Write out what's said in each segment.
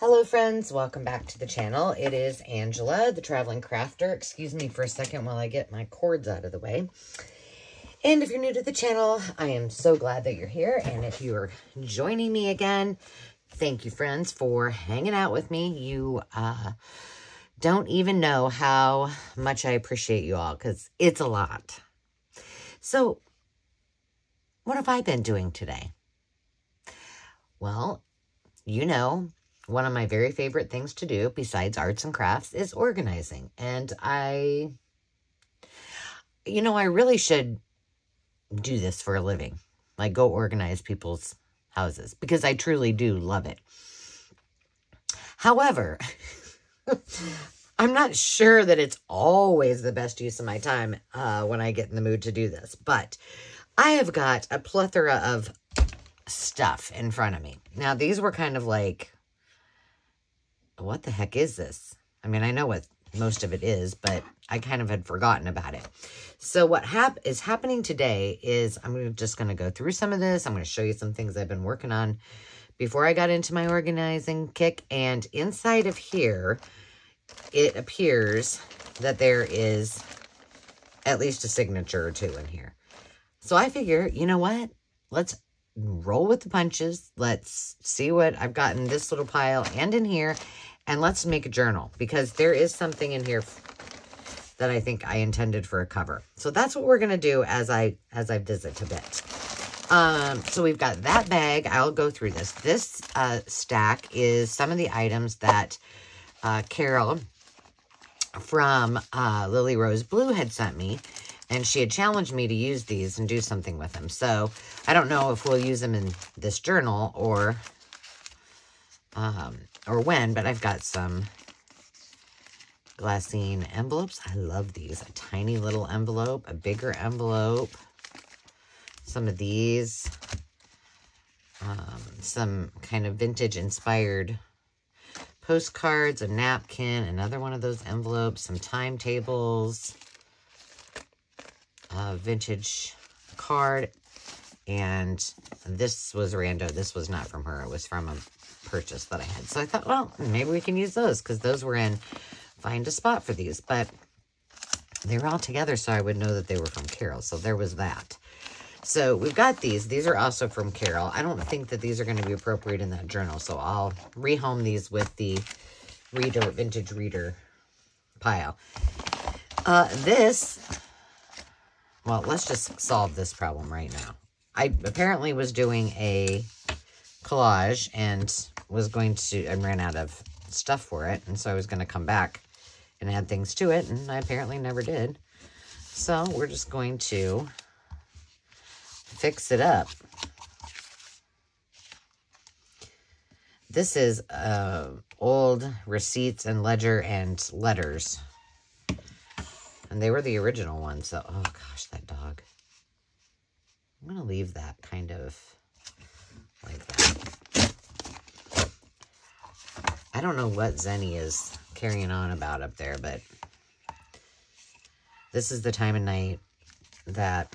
Hello friends, welcome back to the channel. It is Angela, the Traveling Crafter. Excuse me for a second while I get my cords out of the way. And if you're new to the channel, I am so glad that you're here. And if you're joining me again, thank you friends for hanging out with me. You uh, don't even know how much I appreciate you all because it's a lot. So what have I been doing today? Well, you know, one of my very favorite things to do besides arts and crafts is organizing. And I, you know, I really should do this for a living. Like go organize people's houses because I truly do love it. However, I'm not sure that it's always the best use of my time uh, when I get in the mood to do this, but I have got a plethora of stuff in front of me. Now, these were kind of like what the heck is this? I mean, I know what most of it is, but I kind of had forgotten about it. So what hap is happening today is I'm just going to go through some of this. I'm going to show you some things I've been working on before I got into my organizing kick. And inside of here, it appears that there is at least a signature or two in here. So I figure, you know what? Let's roll with the punches. Let's see what I've got in this little pile and in here. And let's make a journal because there is something in here that I think I intended for a cover. So that's what we're going to do as I as I visit a bit. Um, so we've got that bag. I'll go through this. This uh, stack is some of the items that uh, Carol from uh, Lily Rose Blue had sent me and she had challenged me to use these and do something with them. So I don't know if we'll use them in this journal or um, or when, but I've got some glassine envelopes. I love these. A tiny little envelope, a bigger envelope, some of these, um, some kind of vintage inspired postcards, a napkin, another one of those envelopes, some timetables, uh, vintage card. And this was rando. This was not from her. It was from a purchase that I had. So I thought, well, maybe we can use those because those were in Find a Spot for these. But they were all together so I would know that they were from Carol. So there was that. So we've got these. These are also from Carol. I don't think that these are going to be appropriate in that journal. So I'll rehome these with the reader, vintage reader pile. Uh, this well, let's just solve this problem right now. I apparently was doing a collage and was going to, and ran out of stuff for it. And so I was going to come back and add things to it. And I apparently never did. So we're just going to fix it up. This is uh, old receipts and ledger and letters and they were the original ones. So, oh gosh, that dog. I'm going to leave that kind of like that. I don't know what Zenny is carrying on about up there, but this is the time of night that,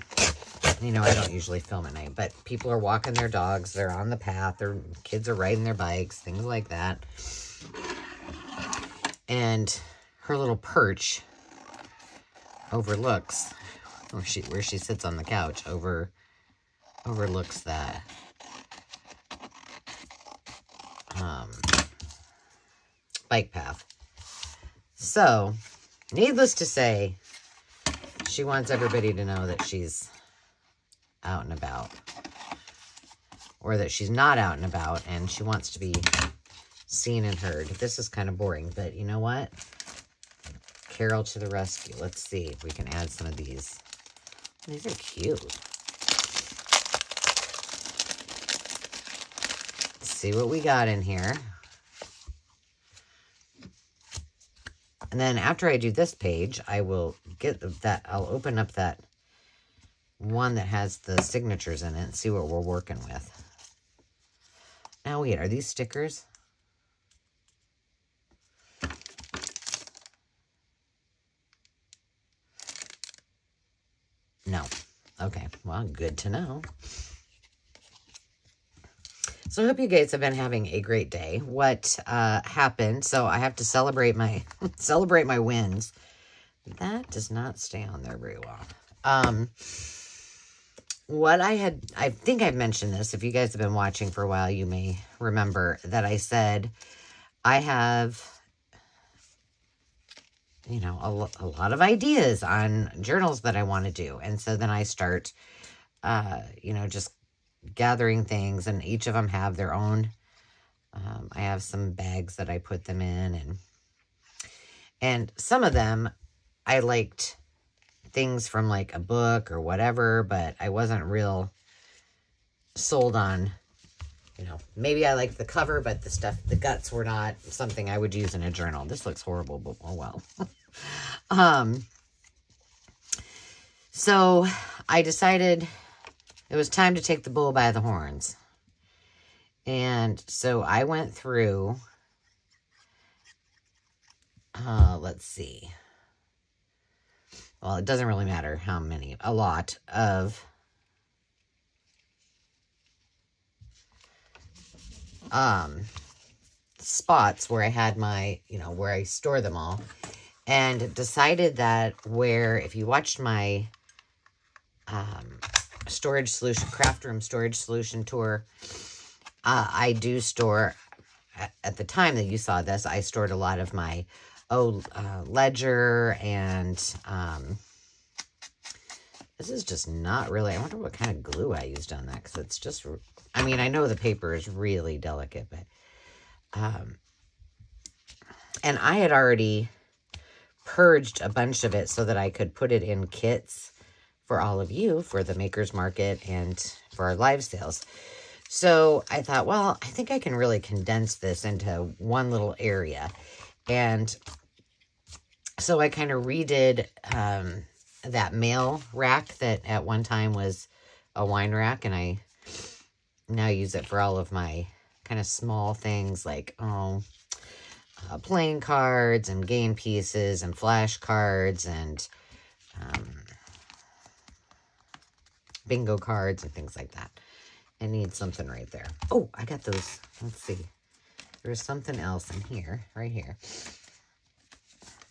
you know, I don't usually film at night, but people are walking their dogs. They're on the path. Their kids are riding their bikes, things like that. And her little perch overlooks where she where she sits on the couch over overlooks that um, bike path. So, needless to say, she wants everybody to know that she's out and about. Or that she's not out and about and she wants to be seen and heard. This is kind of boring, but you know what? Carol to the rescue. Let's see if we can add some of these. These are cute. See what we got in here. And then after I do this page, I will get that, I'll open up that one that has the signatures in it and see what we're working with. Now wait, are these stickers? No. Okay, well, good to know. So I hope you guys have been having a great day. What uh, happened? So I have to celebrate my celebrate my wins. That does not stay on there very well. Um, what I had, I think I've mentioned this. If you guys have been watching for a while, you may remember that I said I have, you know, a, a lot of ideas on journals that I want to do. And so then I start, uh, you know, just gathering things and each of them have their own um, I have some bags that I put them in and and some of them I liked things from like a book or whatever, but I wasn't real sold on, you know, maybe I liked the cover, but the stuff, the guts were not something I would use in a journal. This looks horrible, but oh well. um, so I decided it was time to take the bull by the horns. And so I went through, uh, let's see. Well, it doesn't really matter how many, a lot of um, spots where I had my, you know, where I store them all. And decided that where, if you watched my um, storage solution, craft room storage solution tour. Uh, I do store, at the time that you saw this, I stored a lot of my oh uh, ledger and um, this is just not really, I wonder what kind of glue I used on that because it's just, I mean, I know the paper is really delicate, but, um, and I had already purged a bunch of it so that I could put it in kits for all of you for the Maker's Market and for our live sales. So I thought, well, I think I can really condense this into one little area. And so I kind of redid um, that mail rack that at one time was a wine rack. And I now use it for all of my kind of small things like, oh, uh, playing cards and game pieces and flashcards and um, bingo cards and things like that. I need something right there. Oh, I got those. Let's see. There's something else in here, right here.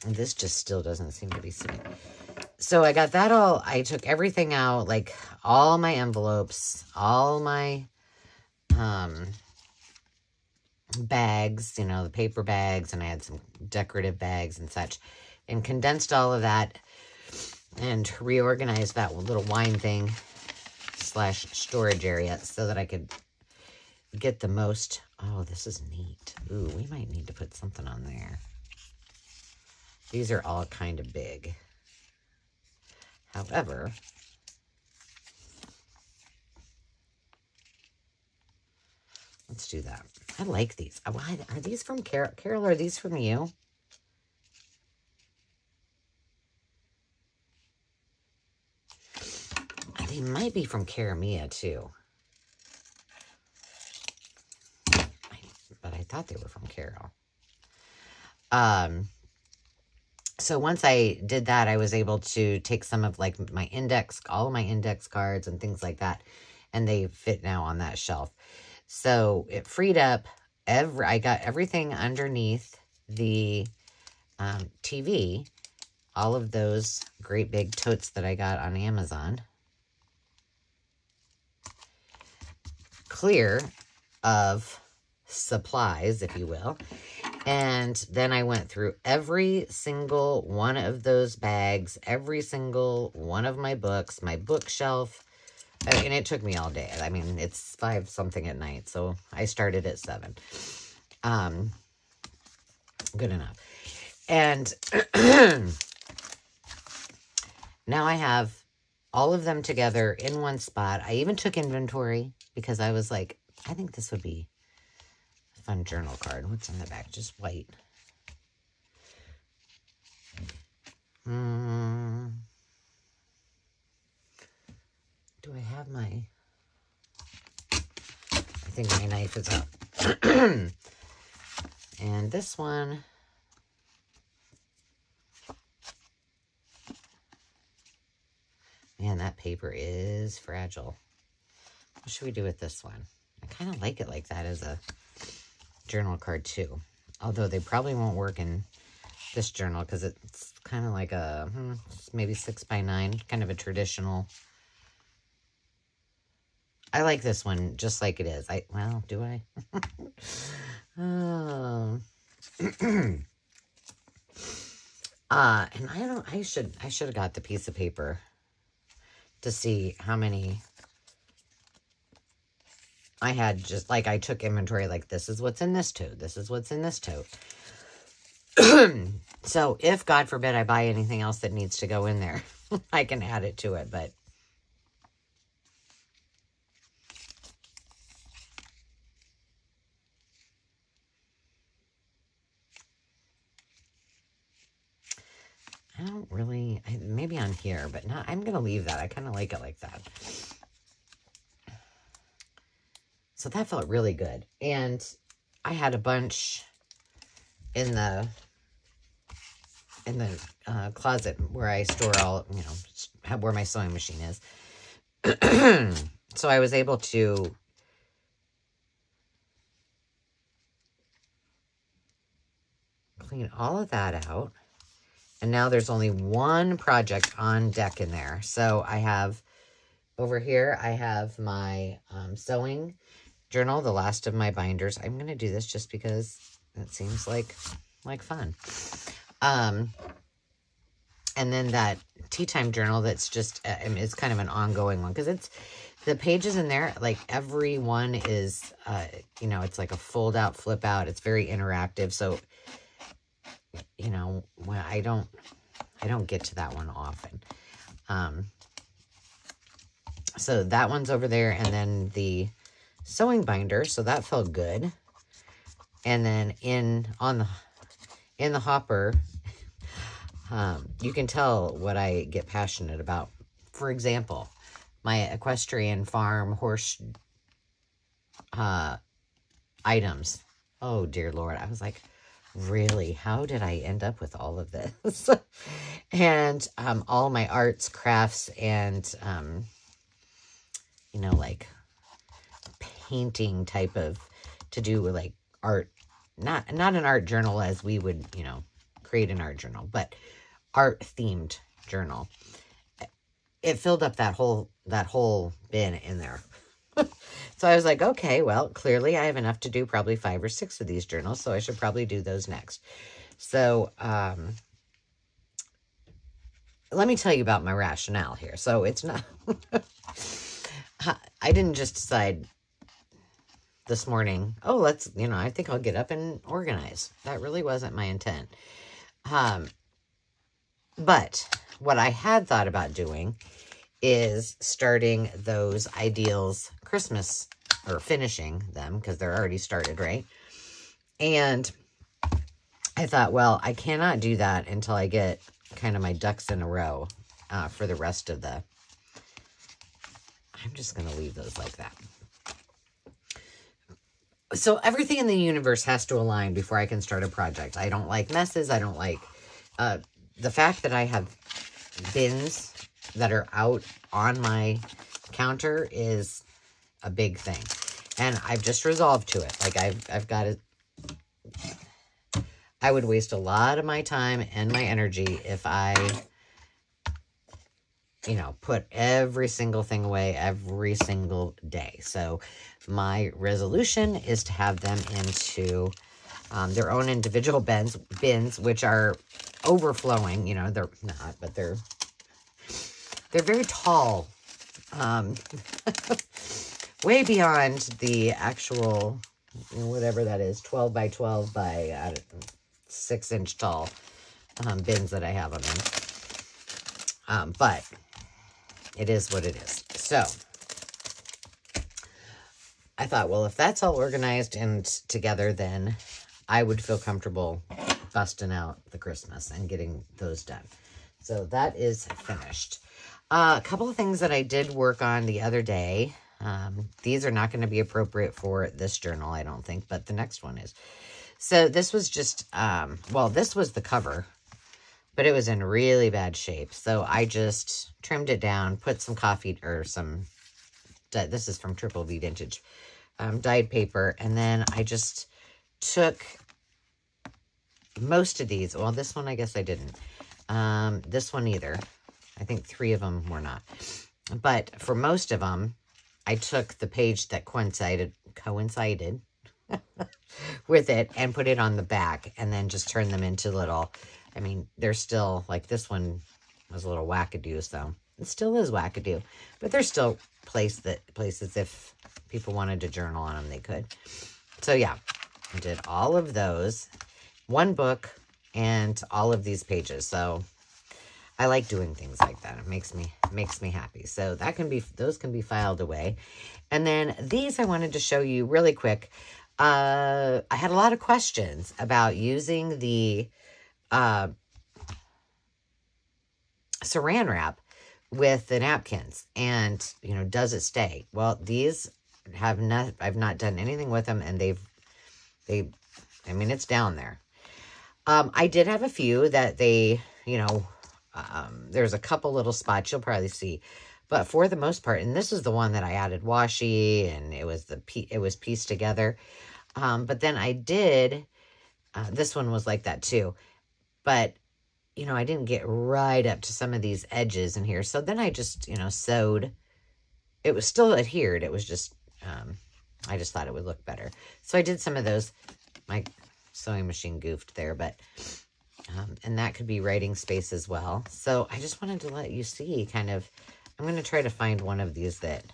And this just still doesn't seem to be sitting. So I got that all, I took everything out, like all my envelopes, all my um, bags, you know, the paper bags, and I had some decorative bags and such, and condensed all of that and reorganized that little wine thing slash storage area so that I could get the most. Oh, this is neat. Ooh, we might need to put something on there. These are all kind of big. However, let's do that. I like these. Why are these from Carol? Carol, are these from you? They might be from Caramia, too. But I thought they were from Carol. Um, so once I did that, I was able to take some of like my index, all of my index cards and things like that. And they fit now on that shelf. So it freed up every, I got everything underneath the um, TV. All of those great big totes that I got on Amazon. clear of supplies, if you will. And then I went through every single one of those bags, every single one of my books, my bookshelf. And it took me all day. I mean, it's five something at night, so I started at seven. Um, good enough. And now I have all of them together in one spot. I even took inventory because I was like, I think this would be a fun journal card. What's on the back? Just white. Mm. Do I have my... I think my knife is up. and this one... Man, that paper is fragile. What should we do with this one? I kind of like it like that as a journal card too. Although they probably won't work in this journal because it's kind of like a hmm, maybe six by nine, kind of a traditional. I like this one just like it is. I well, do I? oh. uh, and I don't. I should. I should have got the piece of paper to see how many I had just like I took inventory like this is what's in this tote. This is what's in this tote. so if God forbid I buy anything else that needs to go in there, I can add it to it. But I don't really, maybe on here, but not, I'm going to leave that. I kind of like it like that. So that felt really good. And I had a bunch in the in the uh, closet where I store all, you know, where my sewing machine is. so I was able to clean all of that out. And now there's only one project on deck in there. So I have, over here, I have my um, sewing journal, the last of my binders. I'm going to do this just because it seems like like fun. Um, and then that tea time journal that's just, uh, it's kind of an ongoing one because it's, the pages in there, like every one is, uh, you know, it's like a fold out, flip out. It's very interactive. So, you know, when I don't, I don't get to that one often. Um, so that one's over there. And then the sewing binder, so that felt good. And then in on the in the hopper, um, you can tell what I get passionate about. For example, my equestrian farm horse uh, items. Oh, dear Lord. I was like, really? How did I end up with all of this? and um, all my arts, crafts, and, um, you know, like painting type of to do with like art not not an art journal as we would you know create an art journal but art themed journal it filled up that whole that whole bin in there so i was like okay well clearly i have enough to do probably five or six of these journals so i should probably do those next so um let me tell you about my rationale here so it's not i didn't just decide this morning, oh, let's, you know, I think I'll get up and organize. That really wasn't my intent. Um, but what I had thought about doing is starting those ideals Christmas or finishing them because they're already started, right? And I thought, well, I cannot do that until I get kind of my ducks in a row uh, for the rest of the... I'm just going to leave those like that so everything in the universe has to align before I can start a project. I don't like messes. I don't like uh, the fact that I have bins that are out on my counter is a big thing. And I've just resolved to it. Like I've, I've got to, I would waste a lot of my time and my energy if I, you know, put every single thing away every single day. So my resolution is to have them into um, their own individual bins, bins, which are overflowing. You know, they're not, but they're they're very tall, um, way beyond the actual whatever that is, 12 by 12 by uh, six inch tall um, bins that I have them in. Um, but it is what it is. So I thought, well, if that's all organized and together, then I would feel comfortable busting out the Christmas and getting those done. So that is finished. Uh, a couple of things that I did work on the other day. Um, these are not going to be appropriate for this journal, I don't think, but the next one is. So this was just, um, well, this was the cover, but it was in really bad shape. So I just trimmed it down, put some coffee or some, this is from Triple V Vintage, um, dyed paper. And then I just took most of these. Well, this one, I guess I didn't. Um, this one either. I think three of them were not. But for most of them, I took the page that coincided, coincided with it and put it on the back and then just turned them into little, I mean, they're still, like this one was a little wackadoo, so it still is wackadoo, but there's still place that places if people wanted to journal on them, they could. So yeah, I did all of those, one book, and all of these pages. So I like doing things like that. It makes me makes me happy. So that can be those can be filed away. And then these I wanted to show you really quick. Uh, I had a lot of questions about using the uh, saran wrap with the napkins and, you know, does it stay? Well, these have not, I've not done anything with them and they've, they, I mean, it's down there. Um, I did have a few that they, you know, um, there's a couple little spots you'll probably see, but for the most part, and this is the one that I added washi and it was the, it was pieced together. Um, but then I did, uh, this one was like that too, but you know, I didn't get right up to some of these edges in here. So then I just, you know, sewed. It was still adhered. It was just, um, I just thought it would look better. So I did some of those. My sewing machine goofed there, but, um, and that could be writing space as well. So I just wanted to let you see kind of, I'm going to try to find one of these that,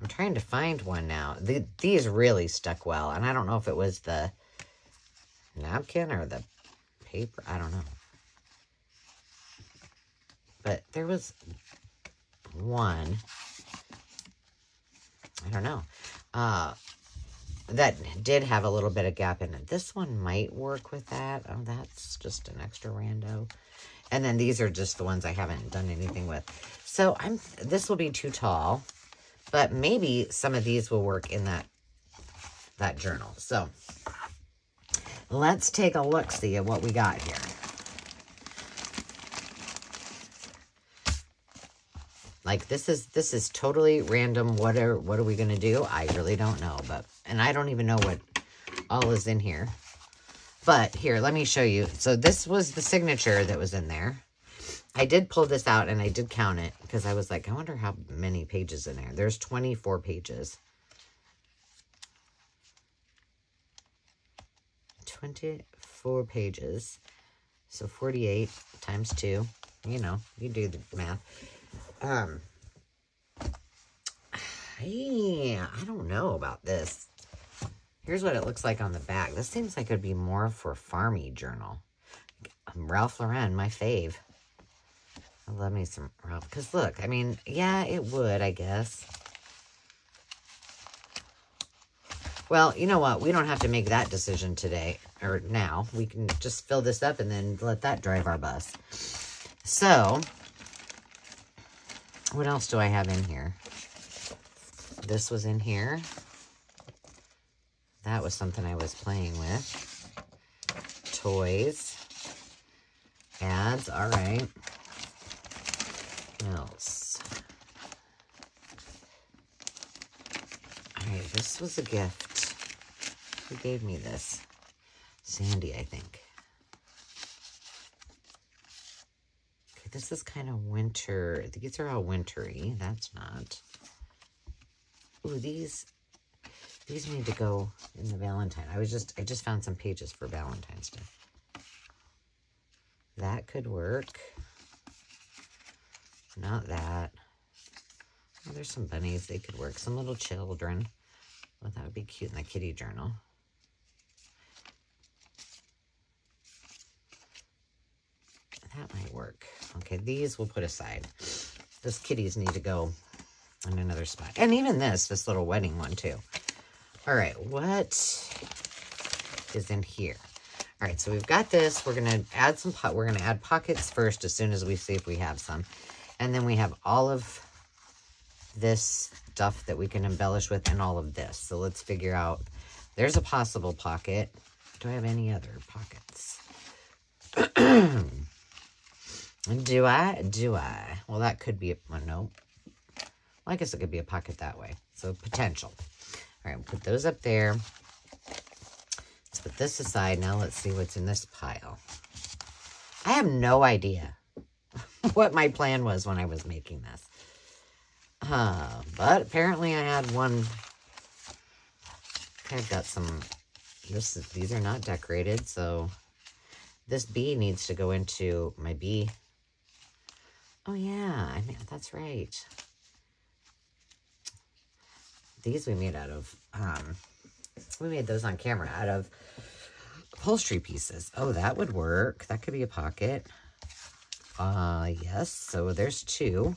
I'm trying to find one now. The, these really stuck well. And I don't know if it was the napkin or the paper. I don't know. But there was one. I don't know. Uh, that did have a little bit of gap in it. This one might work with that. Oh, that's just an extra rando. And then these are just the ones I haven't done anything with. So I'm. this will be too tall. But maybe some of these will work in that that journal. So let's take a look, see at what we got here. Like this is this is totally random. What are what are we gonna do? I really don't know, but and I don't even know what all is in here. But here, let me show you. So this was the signature that was in there. I did pull this out and I did count it because I was like, I wonder how many pages in there. There's 24 pages. 24 pages. So 48 times 2. You know, you do the math. Um, yeah, I don't know about this. Here's what it looks like on the back. This seems like it would be more for Farmy Journal. Ralph Lauren, my fave. I love me some Ralph. Because look, I mean, yeah, it would, I guess. Well, you know what? We don't have to make that decision today or now. We can just fill this up and then let that drive our bus. So, what else do I have in here? This was in here. That was something I was playing with. Toys. Ads, all right. Else. All right, this was a gift. Who gave me this? Sandy, I think. Okay, this is kind of winter. These are all wintry. That's not. Ooh, these these need to go in the Valentine. I was just I just found some pages for Valentine's Day. That could work. Not that. Oh, there's some bunnies. They could work. Some little children. Well, that would be cute in the kitty journal. That might work. Okay, these we'll put aside. Those kitties need to go in another spot. And even this, this little wedding one too. All right, what is in here? All right, so we've got this. We're going to add some, we're going to add pockets first as soon as we see if we have some. And then we have all of this stuff that we can embellish with and all of this. So let's figure out, there's a possible pocket. Do I have any other pockets? Do I? Do I? Well, that could be, a, well, no. Well, I guess it could be a pocket that way. So potential. All right, put those up there. Let's put this aside. Now let's see what's in this pile. I have no idea what my plan was when I was making this. Uh, but apparently I had one. I've got some. This these are not decorated, so this bee needs to go into my bee. Oh yeah, I mean that's right. These we made out of. Um, we made those on camera out of upholstery pieces. Oh, that would work. That could be a pocket. Uh, yes. So there's two.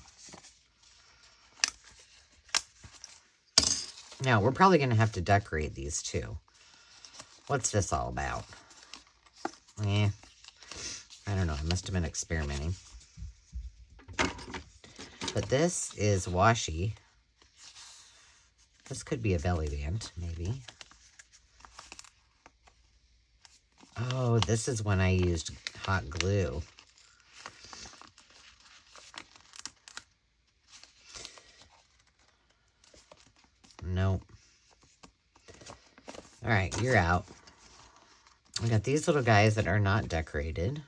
Now, we're probably going to have to decorate these too. What's this all about? Eh, I don't know. I must have been experimenting. But this is washi. This could be a belly band, maybe. Oh, this is when I used hot glue. Nope. All right, you're out. I got these little guys that are not decorated.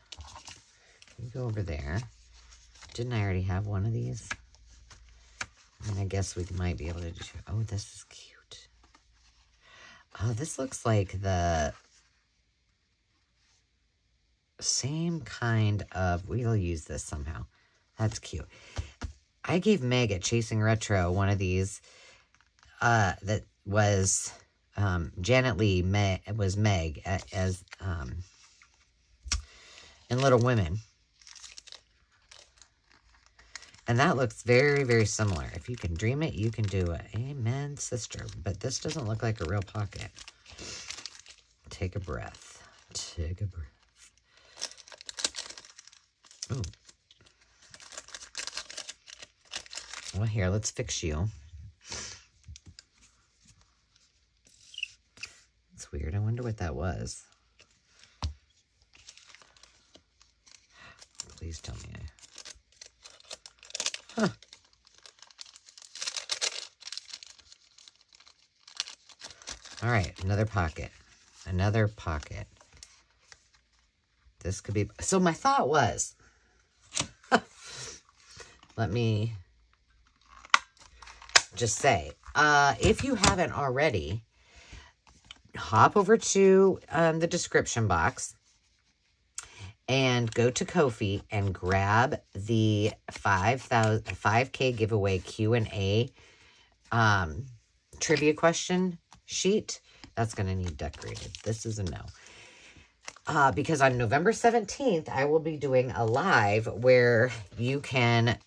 Go over there. Didn't I already have one of these? And I guess we might be able to. Oh, this is cute. Oh, this looks like the same kind of... We'll use this somehow. That's cute. I gave Meg at Chasing Retro one of these uh, that was um, Janet Leigh Meg, was Meg as um, in Little Women. And that looks very, very similar. If you can dream it, you can do it. Amen, sister. But this doesn't look like a real pocket. Take a breath. Take a breath. Ooh. Well, here, let's fix you. It's weird. I wonder what that was. Please tell me. Huh. All right, another pocket. Another pocket. This could be... So my thought was... let me just say, uh, if you haven't already, hop over to um, the description box and go to Ko-fi and grab the 5,000 5K giveaway Q&A um, trivia question sheet. That's going to need decorated. This is a no. Uh, because on November 17th, I will be doing a live where you can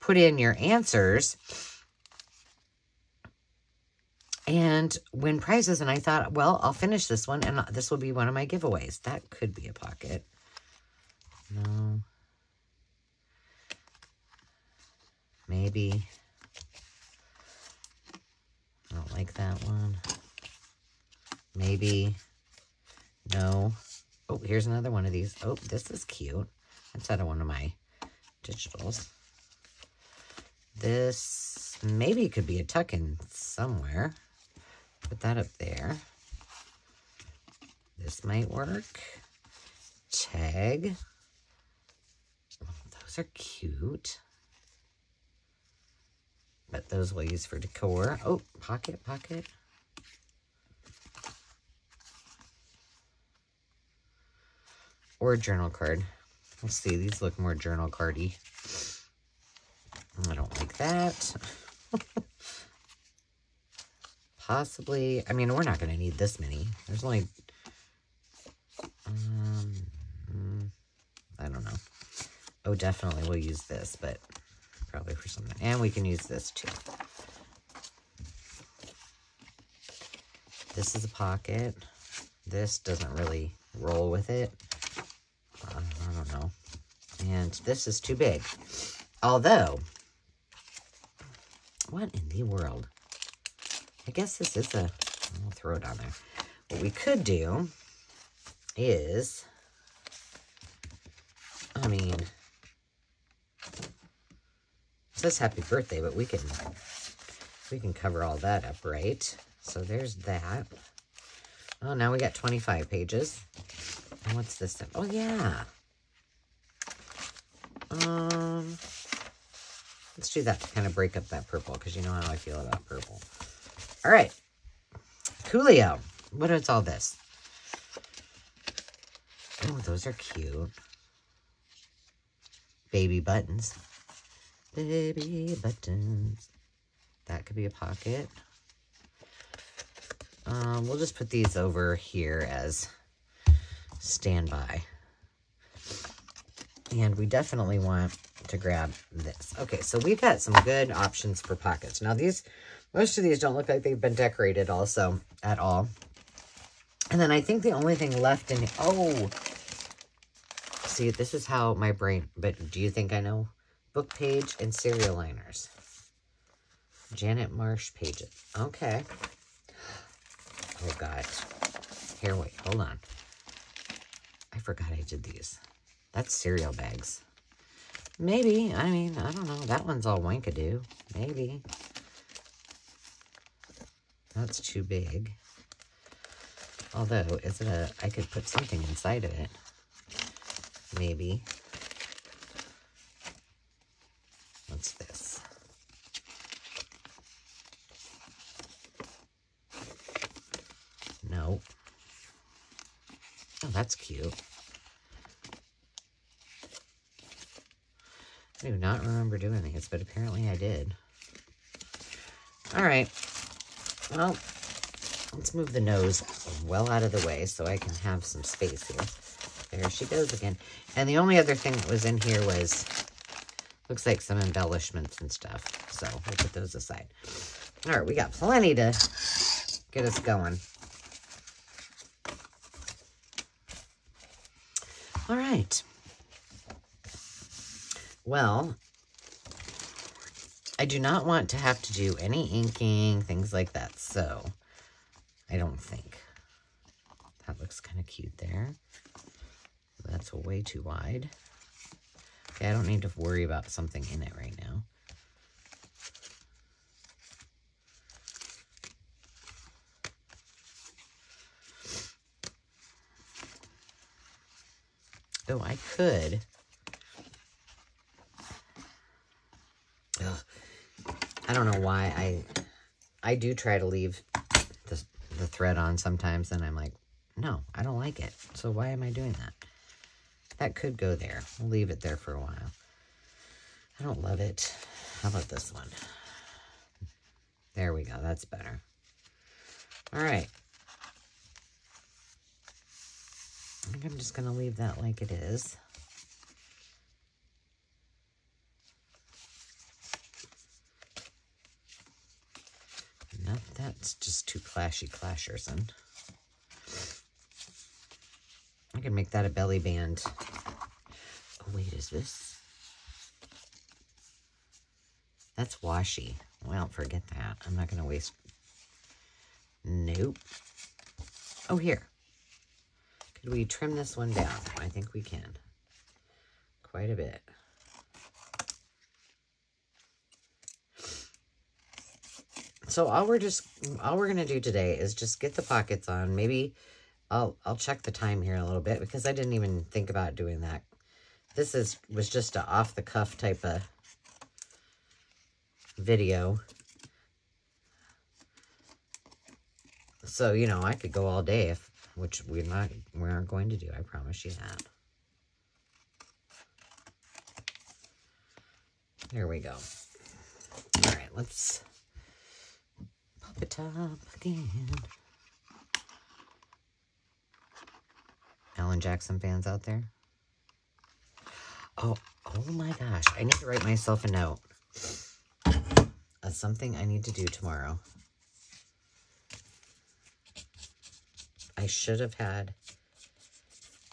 put in your answers and win prizes. And I thought, well, I'll finish this one, and this will be one of my giveaways. That could be a pocket. No. Maybe. I don't like that one. Maybe. No. Oh, here's another one of these. Oh, this is cute. That's out of one of my digitals. This maybe could be a tuck-in somewhere. Put that up there. This might work. Tag. Those are cute. But those we'll use for decor. Oh, pocket, pocket. Or journal card. Let's see, these look more journal cardy. I don't like that. Possibly, I mean, we're not going to need this many. There's only, um, I don't know. Oh, definitely we'll use this, but probably for something. And we can use this too. This is a pocket. This doesn't really roll with it. Uh, I don't know. And this is too big. Although, what in the world? I guess this is a, I'll throw it on there. What we could do is, I mean, says happy birthday, but we can we can cover all that up, right? So there's that. Oh, now we got 25 pages. And what's this stuff? Oh, yeah. Um, let's do that to kind of break up that purple because you know how I feel about purple. All right. Coolio. What is all this? Oh, those are cute. Baby buttons. Baby buttons. That could be a pocket. Um, we'll just put these over here as standby. And we definitely want to grab this. Okay, so we've got some good options for pockets. Now these, most of these don't look like they've been decorated also at all. And then I think the only thing left in, oh, see, this is how my brain, but do you think I know? Book page and cereal liners. Janet Marsh pages. Okay. Oh, God. Here, wait, hold on. I forgot I did these. That's cereal bags. Maybe. I mean, I don't know. That one's all wankadoo. Maybe. That's too big. Although, is it a... I could put something inside of it. Maybe. What's this? No. Oh, that's cute. I do not remember doing these, but apparently I did. All right. Well, let's move the nose well out of the way so I can have some space here. There she goes again. And the only other thing that was in here was, looks like some embellishments and stuff. So we'll put those aside. All right, we got plenty to get us going. All right. Well, I do not want to have to do any inking, things like that. So, I don't think. That looks kind of cute there. That's way too wide. Okay, I don't need to worry about something in it right now. Oh, I could. Ugh. I don't know why I I do try to leave the, the thread on sometimes and I'm like, no, I don't like it. So why am I doing that? That could go there. We'll leave it there for a while. I don't love it. How about this one? There we go. That's better. All right. I think I'm just going to leave that like it is. No, that's just too clashy clashers. And I can make that a belly band. Oh, wait, is this? That's washi. Well, forget that. I'm not going to waste... Nope. Oh, here. Could we trim this one down? I think we can. Quite a bit. So all we're just, all we're going to do today is just get the pockets on. Maybe I'll, I'll check the time here a little bit because I didn't even think about doing that. This is, was just a off the cuff type of video. So, you know, I could go all day if which we're not, we aren't going to do. I promise you that. There we go. All right, let's pop it up again. Alan Jackson fans out there? Oh, oh my gosh. I need to write myself a note. Of something I need to do tomorrow. I should have had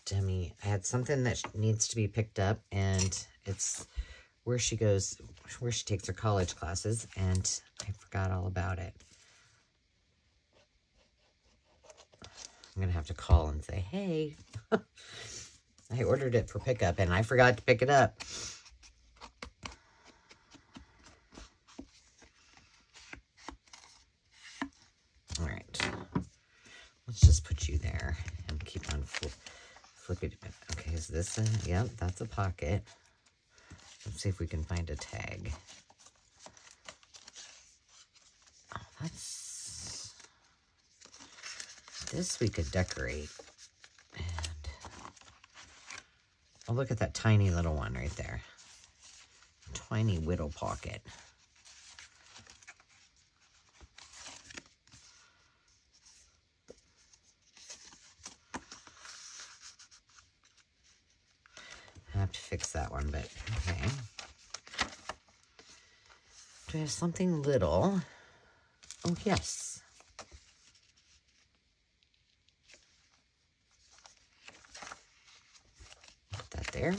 Demi. I had something that needs to be picked up, and it's where she goes, where she takes her college classes, and I forgot all about it. I'm going to have to call and say, hey, I ordered it for pickup, and I forgot to pick it up. Let's just put you there and keep on fl flipping. Okay, is this a, yep, that's a pocket. Let's see if we can find a tag. Oh, that's, this we could decorate. And, oh, look at that tiny little one right there. Tiny whittle pocket. I have to fix that one, but okay. Do I have something little? Oh, yes. Put that there.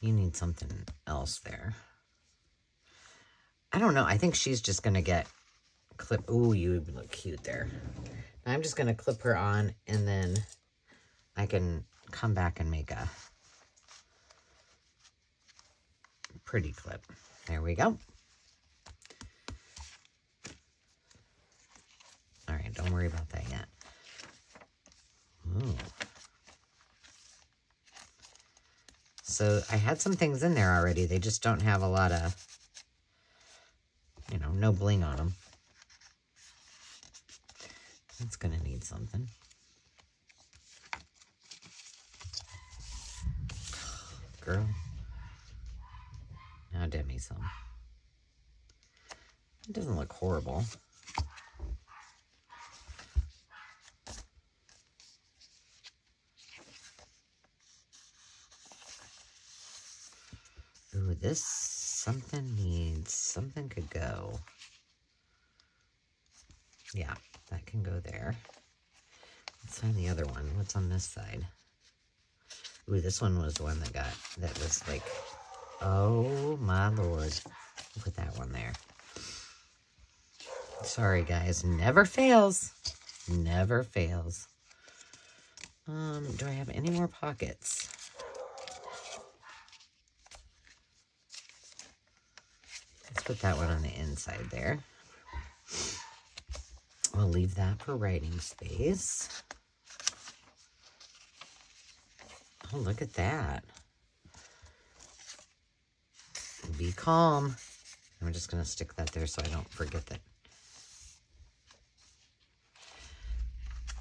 You need something else there. I don't know. I think she's just going to get clip. Ooh, you look cute there. I'm just going to clip her on and then I can come back and make a pretty clip. There we go. All right, don't worry about that yet. Ooh. So I had some things in there already. They just don't have a lot of, you know, no bling on them. It's going to need something. Girl. Now me some. It doesn't look horrible. Ooh, this something needs, something could go. Yeah, can go there. Let's find the other one. What's on this side? Ooh, this one was the one that got, that was like, oh my lord. Put that one there. Sorry, guys. Never fails. Never fails. Um, do I have any more pockets? Let's put that one on the inside there. We'll leave that for writing space. Oh, look at that. Be calm. I'm just going to stick that there so I don't forget that.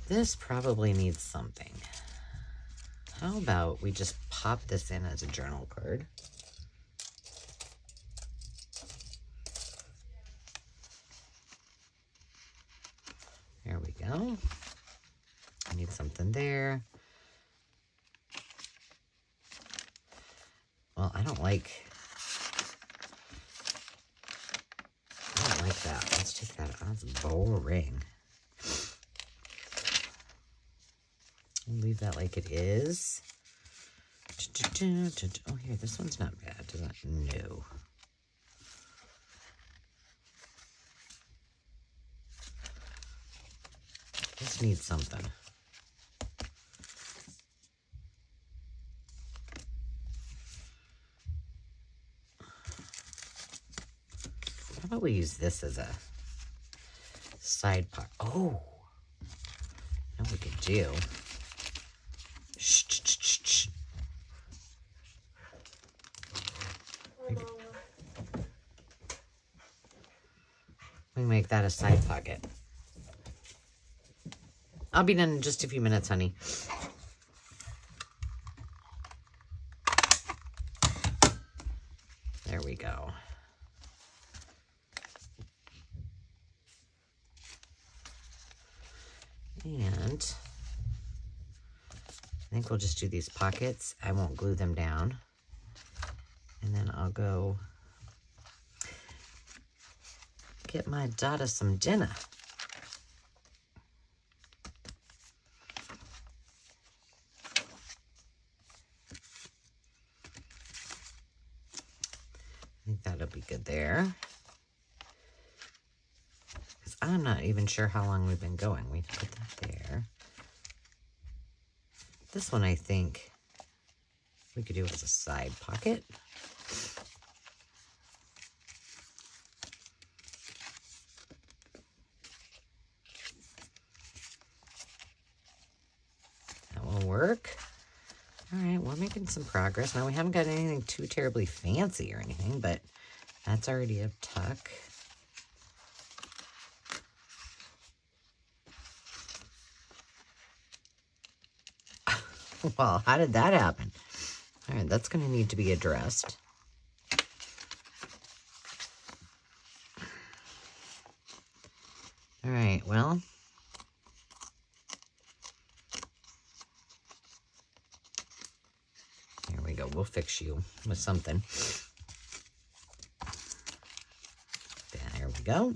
This probably needs something. How about we just pop this in as a journal card? There we I need something there. Well, I don't like... I don't like that. Let's take that out. That's boring. We'll leave that like it is. Oh, here, this one's not bad. Does that? No. This needs something. How about we use this as a side part? Oh, what we could do? Shh, shh, shh, shh. We make that a side pocket. I'll be done in just a few minutes, honey. There we go. And I think we'll just do these pockets. I won't glue them down. And then I'll go get my daughter some dinner. even sure how long we've been going. We've put that there. This one, I think we could do as a side pocket. That will work. All right, we're making some progress. Now, we haven't got anything too terribly fancy or anything, but that's already a tuck. well, how did that happen? All right, that's going to need to be addressed. All right, well. There we go. We'll fix you with something. There we go.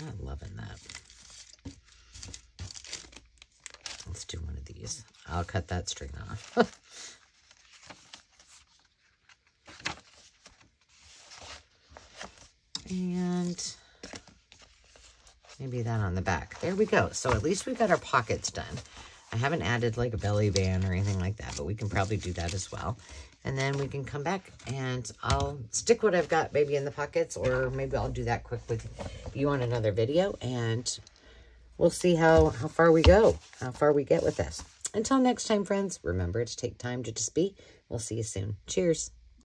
Not loving that. Let's do one of these. I'll cut that string off. and maybe that on the back. There we go. So at least we've got our pockets done. I haven't added like a belly band or anything like that, but we can probably do that as well. And then we can come back and I'll stick what I've got maybe in the pockets or maybe I'll do that quick with you on another video and we'll see how, how far we go, how far we get with this. Until next time, friends, remember to take time to just be. We'll see you soon. Cheers.